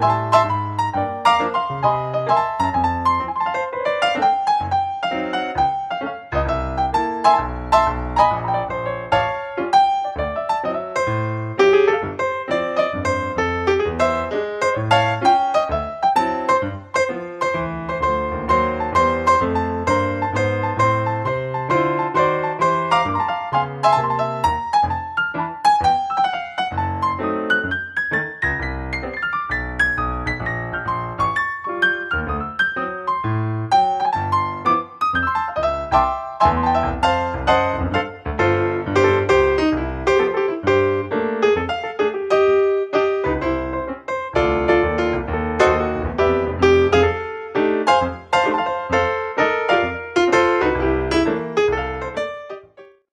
you